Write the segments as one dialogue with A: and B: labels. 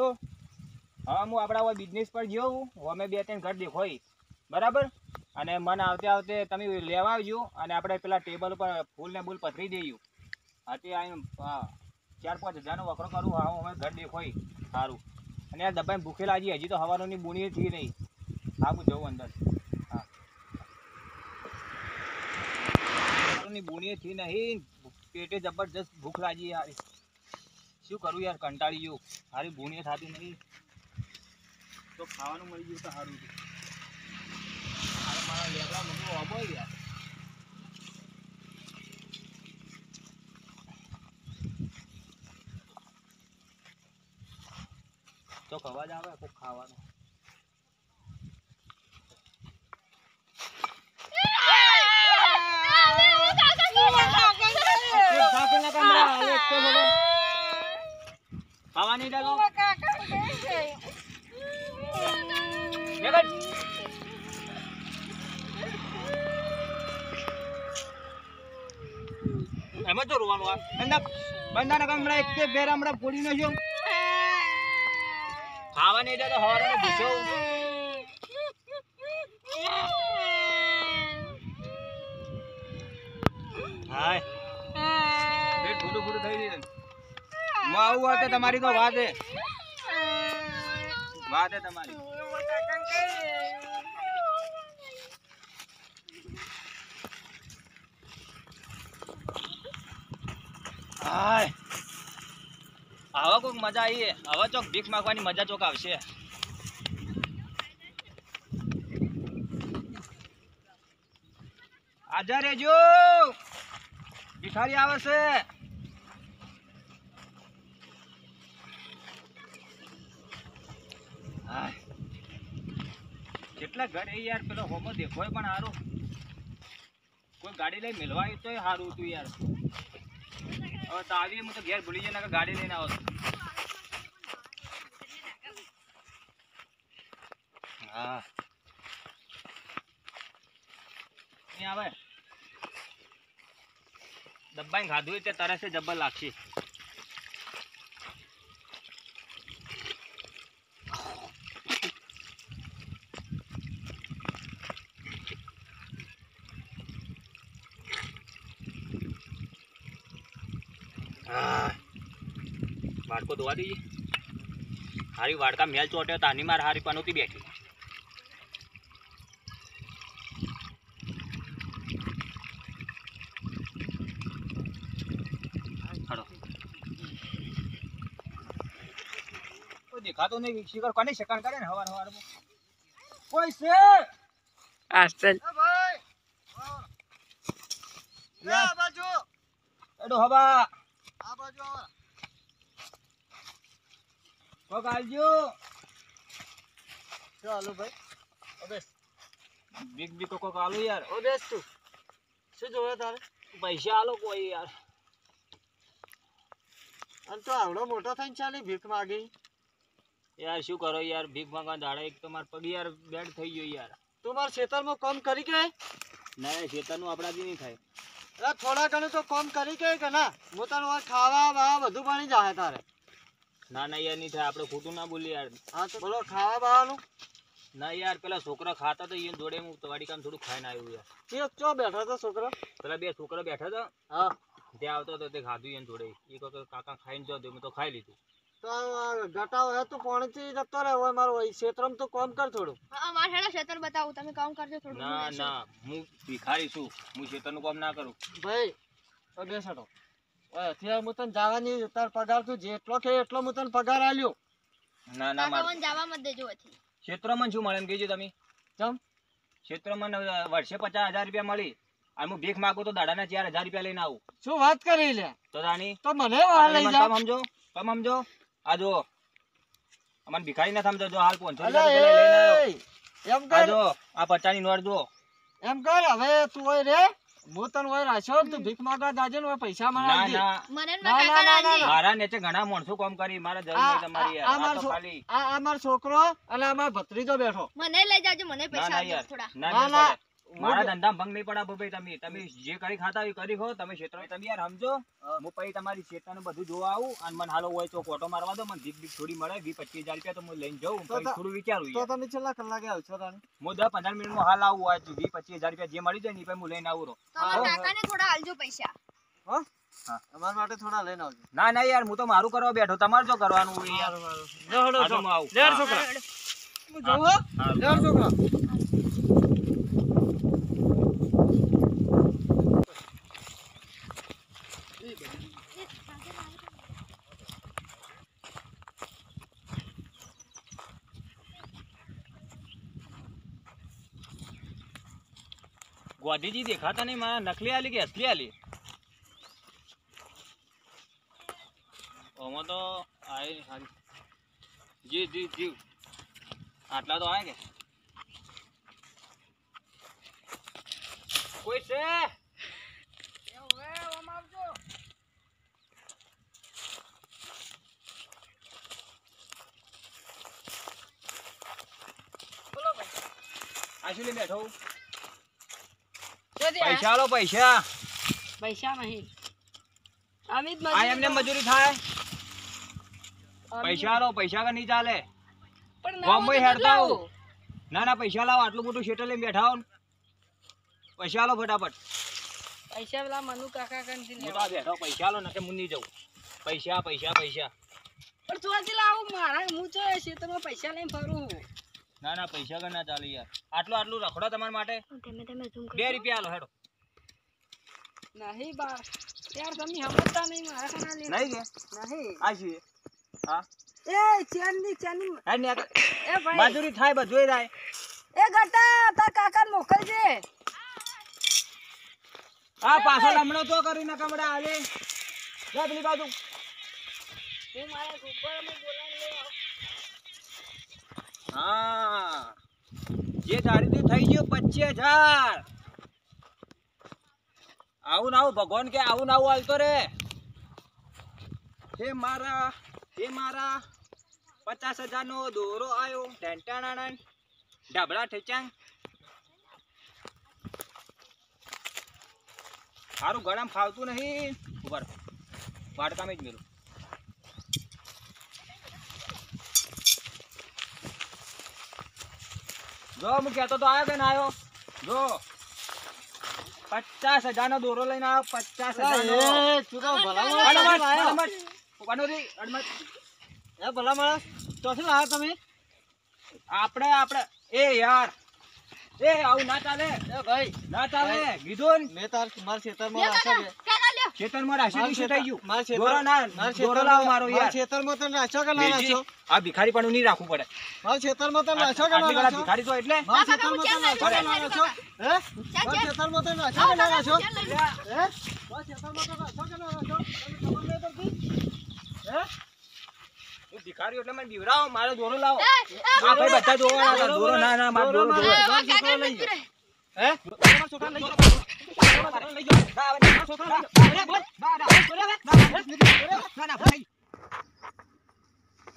A: Hello હા, હું આપણા બિઝનેસ પર જોઉં અમે બે ત્રણ ઘર દેખોઈ. બરાબર? અને મને આવતે આવતે તમે લેવા આવજો અને આપણે પેલા ટેબલ ઉપર ફૂલ ને બૂલ પથરી દઈએ હા તે હા, ચાર પાંચ હજારનો વકરો કરું. હા અમે ઘર દેખોઈ. સારું. અને આ દબાઈ ભૂખેલા હજી હજી તો હવારોની બુણી થઈ નહીં હા, હું જઉં અંદર. હા. હવારોની બુણી થઈ નહીં. પેટે જબરજસ્ત ભૂખ લાગી યાર શું કરું યાર કંટાળી ગયું સારી ભૂણીએ થતી નહીં તો ખાવાનું મળી ગયું તો સારું મારા લેબડા મમ્મી અબો યાર. તો અવાજ આવે કોઈ ખાવાનું. દેતો નીકળ. એમાં તો રોવાનું આ. બંધા બંધાને કામ હમણાં એક કે બે હમણાં ફોડી નાખ્યો ખાવા નહીં દેતો હવારે ભૂસો હાય પેટ ફૂટું ફૂટું થઈ ગયું હું આવું તમારી તો વાત છે વાત તમારી. હાય. આવા કોઈક મજા આવી. હવે ચોક ભીખ માંગવાની મજા ચોક આવશે. હાજર રેજો. ભિખારી આવે છે કેટલા ઘરે યાર, પેલો હોમો દેખોય પણ સારું. કોઈ ગાડી લઈ મેળવા આવ્યું તોય સારું હતું યાર. હવે તો આવી હું તો ઘેર ભૂલી જાય ને ગાડી લઈને આવો. આવે. દબાઈ ખાધું તે તરસે જબ્બર લાગશે. ધોવા દઈએ. હારી વાડકા મેલ ચોટ્યો તાની માર હારી પનોતી બેઠી. દેખાતો નહીં શિકાર કોને શિકાર કરે ને હવાર હવારમાં? કોઈ છે?
B: આસ્તલ
A: લે, એડો હવા. કોક આલજો.
B: ચાલો ભાઈ? અબે.
A: બીક બીક કોક આલો યાર.
B: ઓબેસ તું. શું જોવે તારે?
A: પૈસા આલો કોઈ યાર.
B: અને તો આવડો મોટો થઈને ચાલી ભીખ માગી.
A: યાર શું કરો યાર? ભીખ માંગવા દાડા એક તો માર પગ યાર બેડ થઈ ગયો યાર.
B: તું મારા ખેતરમાં કામ કરી કે?
A: ના ખેતરનું આપણાથી નહીં થાય.
B: થોડા ઘણું તો કામ કરી કે ના? હું તને ખાવા બાવા બધું પાણી જાય તારે.
A: ના ના યાર નહીં થાય. આપણે ખોટું ના બોલીએ યાર.
B: હા તો બોલો ખાવા બાવાનું?
A: ના યાર પેલા છોકરા ખાતા તો ઈયોને જોડે હું વાડી કામ થોડું ખાઈને આવ્યું યાર.
B: ચો ચો બેઠો તો
A: પેલા બે છોકરા બેઠા હતા.
B: હા.
A: ત્યાં આવતો હતો તે ખાધું એને જોડે. એ કહો કાકા ખાઈને જાઓ તો મેં તો ખાઈ લીધું.
B: તો હે તું પાણીથી જતો રહે હોય મારો ક્ષેત્રમાં કામ કર થોડું.
C: હા મારે હેડા બતાવું તમે કામ કરજો થોડું
A: ના ના હું ભિખારી છું. હું ખેતરનું કામ ના કરું.
B: ભાઈ તો બેસડો. અત્યારે હું તને જવાની તાર પગાર તું જેટલો કે એટલો હું તને પગાર આલ્યો.
A: ના ના માર.
C: જવા મત દેજો હતી
A: ક્ષેત્રમાં શું મળે એમ કહેજો તમે.
B: ચમ?
A: ક્ષેત્રમાં વર્ષે પચાસ હજાર રૂપિયા મળી. અને હું ભીખ માગું તો દાડાના ચાર હજાર રૂપિયા લઈને આવું.
B: શું વાત કરી લે?
A: તો તાણી
B: તો મને વાહ લઈ
A: મને સમજો તમે સમજો. આ જો અમને ભિખારી ના સમજો. જો હાલ
B: પહોંચો એમ
A: આ
B: કર
A: જો આ પચાસની નોટ જો
B: એમ કર હવે તું હોય રે. હું તને હોય રાશો તો ભીખ માંગવા દાજે ને પૈસા મને
A: ના
B: આપજે.
A: ના.
C: મને ને
B: ના,
C: મારા
B: ના,
C: કાકા
B: ના,
A: મારા નેચે ઘણા માણસો કામ કરી મારા જરૂર નહીં તમારી
B: આ-
A: યાર.
B: આ
A: આ તો ખાલી.
B: આ આ છોકરો અને આ મારો ભત્રીજો બેઠો.
C: મને લઈ જાજો મને પૈસા આપજો થોડા.
A: ના
B: ના.
A: મારા ધંધા ભંગ નહીં પડા ભાઈ તમે. તમે જે કરી ખાતા હોય એ કરી ખો તમે ક્ષેત્ર તમે યાર સમજો. હું. પછી તમારી ક્ષેત્રનું બધું જોવા આવું અને મને હાલો હોય તો કોટો મારવા દો મને દીપ થોડી મળે વીસ પચીસ હજાર રૂપિયા તો હું લઈને જાઉં થોડું વિચારું
B: તો તમે છેલ્લા કલાકે આવશો રાણી
A: હું દસ પંદર મિનિટમાં હાલ આવું હોય વી વીસ પચીસ હજાર રૂપિયા જે મળી જાય ને એ હું લઈને આવું.
C: કાકાને થોડા હાલજો પૈસા.
B: હો? માટે થોડા લઈને આવજો.
A: ના ના યાર હું તો મારું કરવા બેઠો તમારે જો કરવાનું યાર.
B: છોકરા. છોકરા.
A: ગોધીજી દેખાતા નહીં મારા નકલી આલી કે અસલી આલી ઓમાં તો આય હારી જી જી જીવ આટલા તો આય કે કોઈ છે આ શું લઈને બેઠો પૈસા લો પૈસા.
D: પૈસા નહીં. અમિત
A: આ એમને મજૂરી થાય. પૈસા લો પૈસા કે નહીં ચાલે?
D: પણ
A: ગામમાં હેડતા આવું. ના ના પૈસા લાવો આટલું મોટું શેટર લઈને બેઠા હો પૈસા લો ફટાફટ.
D: પૈસા પેલા મનુ કાકા
A: હું બેઠો પૈસા લો નકે નહીં જાઉં. પૈસા પૈસા પૈસા.
D: પણ તું આજે લાવું મારા હું તો પૈસા લઈને ફરું.
A: ના ના પૈસા ના ચાલે યાર. આટલું આટલું રખડો તમારા માટે.
C: તમે તમે ઝૂમ
A: બે રૂપિયા આલો હેડો.
D: નહીં બા. યાર તમે સમજતા નહીં મારા ખાના લે
A: નહીં કે?
D: નહીં.
A: આ છીએ હા?
D: એ ચેનની ચેનની.
A: હેડ ને
D: એ ભાઈ.
A: મજૂરી થાય બધું થાય.
D: એ ગટા તાર કાકા મોકલજે.
A: આ પાછળ હમણાં તો કરી ના કમડા આલે જા પેલી બાજુ.
D: મારા ઉપર.
A: હા. જે તારીથી થઈ ગયું પચીસ હજાર. આવું ના આવું, ભગવાન કે આવું ના આવું હાલતો રે. હે મારા હે મારા, પચાસ હજાર નો દોરો આવ્યો ટેન્ટાણા ડાબડા ઠેચાંગ સારું ગળામ ફાવતું નહીં. ઉપર વાડકામે જ મેલું. જો હું કહેતો તો આવ્યો કે ના આવ્યો જો. પચાસ હજાર નો દોરો લઈને આવ્યો પચાસ હજાર
B: તો ભલા માણસ માણસ ચોથી લાયા તમે.
A: આપણે આપણે. એ યાર. એ આવું ના ચાલે.
B: એ ભાઈ
A: ના ચાલે. કીધું ને.
B: મેં તાર મારા ખેતરમાં
A: ખેતરમાં રાશી
B: મારા
A: થઈ ગયું.
B: મારા ખેતર-
A: ના
B: મારા
A: દોરો
B: ખેતરમાં-
A: લાવો મારો યાર.
B: ખેતરમાં તને રાખ્યો કે ના
A: આ ભિખારી પણ નહીં રાખવું પડે.
B: મારા ખેતરમાં તને રાખ્યો કે ના
A: આટલી ભિખારી તો એટલે?
B: મારા ખેતરમાં તને
C: ચાલ
B: કે ના રાખ્યો? હે? મારા ખેતરમાં તને રાખ્યો કે ના રાખ્યો? હે? મારા ખેતરમાં તને રાખ્યો કે ના રાખ્યો? તને ખબર નહીં પડતી? હે?
A: હું એટલે મને બીવરાવો મારો દોરો લાવો. આ ભાઈ બધા દોરો ના ના મારો દોરો
B: દોરો
C: હે?
B: છોકરો લઈ
C: મજૂર હે.
B: હે?
A: મારા છોકરાને લઈ જાઓ. મારા છોકરાને લઈ જાઓ. ના, હવે મારા છોકરાને લઈ જાઓ. અરે, બોલ. ના, ના, બોલ. ના, ના, ભાઈ.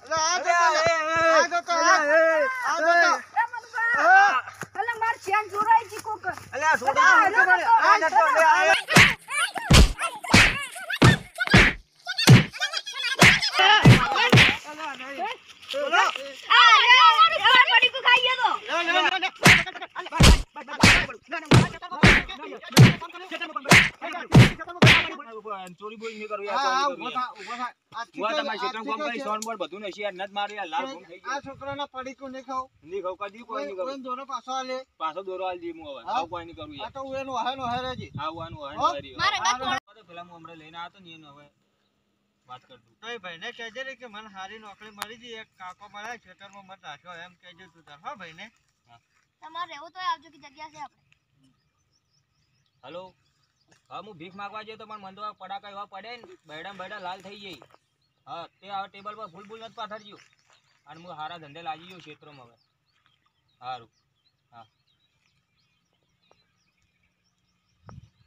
B: અલે આ
A: અરે,
B: જતો લે.
A: એ, એ,
B: આ જતો લે.
A: એ,
B: આ જતો.
D: એ મનુભા, અલા માર ચેન ચોરાઈ ગઈ કોક
A: અલે, આ છોકરા,
D: આ,
A: આ જતો લે. આ જતો લે. આ,
C: આ, રે, અમારું ઘર પડીકું ખાઈ ગયો તો.
B: લે, લે, લે, લે.
A: ચોરી બોરી નહીં કરું
B: હા, હા,
A: યાર,
B: ઊભો
A: ચોરી
B: થા, ઊભો થા. આજથી
A: હું આ
B: તો-
A: તમારા ક્ષેત્રમાં કામ
B: આજથી
A: કરી,
B: તો
A: સોન બોલ બધું નશી યાર, નથ મારી યાર, લાલ ગુમ થઈ
B: આ
A: ગયો.
B: છોકરાના પડીકું નહીં ખાવું.
A: નહીં ખાઉં, કદી કોઈ નહીં
B: કોઈ-
A: કરું.
B: કોઈને દોરો પાછો આલે.
A: પાછો દોરો આલી દઈએ હું હવે.
B: હા?
A: આવું કોઈ નહીં કરું
B: આ
A: યાર.
B: તો હું એનું વહાનું વહારે જ.
A: આવું આનું હવે
B: હો?
A: નહીં
C: મારે
A: કર્યું.
C: ગાંઠ
A: આ તો પેલા હું હમણાં લઈને આવ્યો તો ને એનું હવે વાત કરતું.
B: તોય ભાઈને કહેજે ને કે મને સારી નોકરી મળી ગઈ. એક કાકો મળ્યા ખેતરમાં મત રાખ્યો. એમ કહેજો તું તાર. હા ભાઈને?
C: તમારે રહેવું તો આવજો કે જગ્યા છે આપણે.
A: હલો? હા હું ભીખ માગવા જઈએ તો પણ મને તો પડાકા એવા પડે ને બૈડા બૈડા લાલ થઈ જાય. હા તે હવે ટેબલ પર ફૂલ ફૂલ નથી પાથરજો. અને હું સારા ધંધે લાગી ગયો ક્ષેત્રમાં હવે. સારું હા.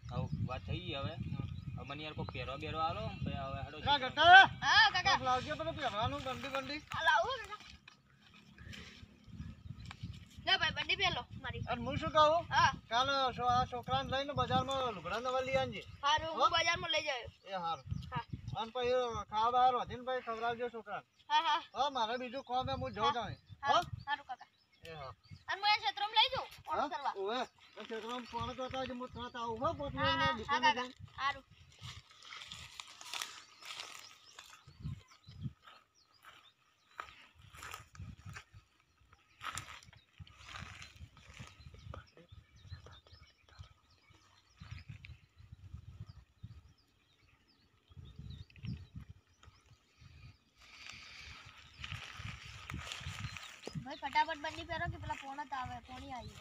A: હવ વાત થઈ ગઈ હવે. હવે મને યાર કોઈ પહેરવા બેરવા આલો હવે હાડો
C: હા કાકા.
B: લાવજો પેલું પહેરવાનું બંડી બંડી
C: લાવું કાકા. લે ભાઈ બંડી પહેલો મારી.
B: અને હું શું કહું?
C: હા.
B: કાલે આ છોકરાને લઈને બજારમાં લુગડા નવા લઈ આવજે
C: હારું હું બજારમાં લઈ જાયો
B: એ હારું.
C: હા.
B: અને પછી ખાવા બહાર વધીને પછી ખવડાવજો છોકરાને.
C: હા હા.
B: હા મારે બીજું કોમ હું જોઉં તમે
C: હારું હારું કાકા.
B: એ હા.
C: અને હું ક્ષેત્રમાં લઈ જાઉં ઓર્ડર કરવા.
B: ઓવે. તો ફોન કરતા હોય હું તરત આવું હો
C: હારું ભાઈ ફટાફટ બંડી પહેરો કે પેલા પોણત આવે પોણી આવી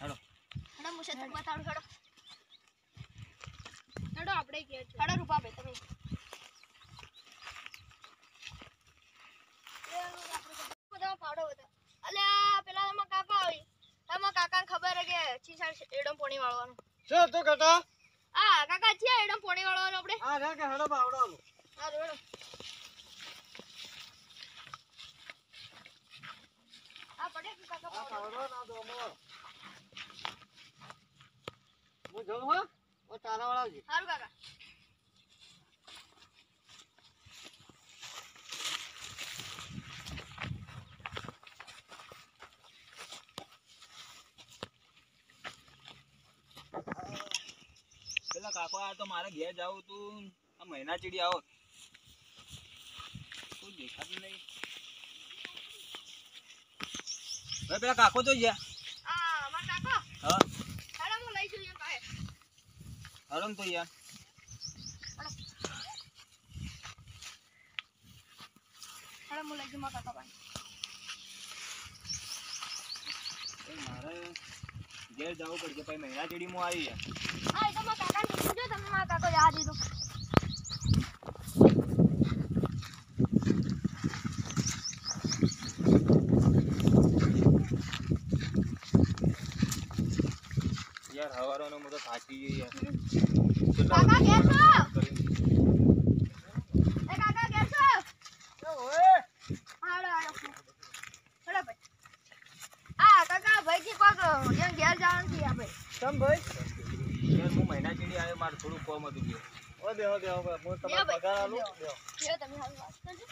A: હેડો.
C: હેડો મુશે તક બતાડું હેડો. હેડો આપણે કે હેડો રૂપા ભાઈ તમે. બધા પાવડો બધા. અલ્યા પેલા એમાં કાકા આવી એમાં કાકાને ખબર હે કે ચીસાડ એડમ પોણી વાળવાનું.
B: શું તું કટા
C: આ કાકા છે એડમ પોણી વાળવાનું આપણે.
B: હા કાકા હેડો બાવડો
C: હા હેડો આ પડે કે કાકા
B: આ
C: પાવડો
B: પાવડો ના દો મો હું જોઉં હો ઓ તારા વાળા જી
C: સારું કાકા
A: પેલા કાકો આ તો મારે ઘેર જાવું તું. આ મહિના ચીડી આવો કોઈ દેખાતું નહીં. ભાઈ પેલા કાકો તો ગયા
C: આ અમાર કાકા
A: હા
C: હેડો હું લઈ જઉં એમ પાસે
A: હરમ તો યાર
C: હેડો હું લઈ જઉં મારા કાકા પાસે
A: ભાઈ મારે ઘેર જવું પડશે ભાઈ મહિના ચીડી હું આવી યાર
C: હા એ તો મારા કાકાને કીધું છે તમે મારા કાકો યાદ દીધું
A: યાર હવારોનો હું તો થાકી ગયો યાર
C: કાકા કેમ ભાઈ આ કાકા ભાઈ કી કોક જેમ ઘેર જવાનું છે આપણે
B: કેમ ભાઈ?
A: યાર હું મહિના ચીડી આવ્યો મારે થોડું કોમ હતું કે.
B: ઓ દેહો દેહો હું તમને
C: ભાઈ,
B: પગાર આલું
C: દેહો. તમે હાલ વાત કરજો.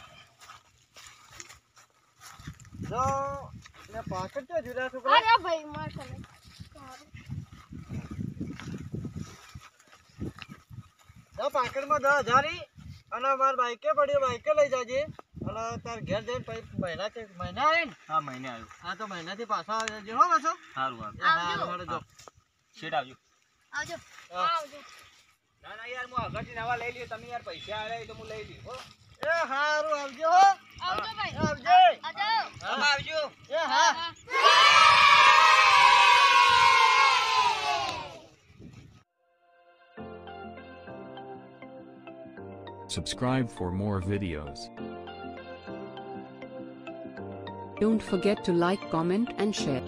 B: જો ને પાકટ તો જુદા છોકરા
C: અરે ભાઈ માર તમે સારું
B: જો પાકીટમાં દસ હજારી અને માર બાઈકે પડ્યો બાઈકે લઈ જાજે. અને તાર ઘેર જઈને પછી મહિના થી મહિના આવે ને?
A: હા મહિને આવ્યો
B: હા તો મહિનાથી પાછા આવી જજે હો પાછો.
A: સારું સારું
C: આવજો.
B: જો.
A: શેઠ આવજો.
C: આવજો.
B: હા.
C: આવજો.
A: ના ના યાર હું આગળથી નવા લઈ લ્યો તમે યાર પૈસા આવે તો હું લઈ લઉં હો.
B: એ હારું આવજો હો.
C: આવજો ભાઈ.
B: આવજે.
C: આવજો.
A: તમે આવજો.
B: એ હા.
E: Subscribe for more videos.
F: Don't forget to like, comment and share.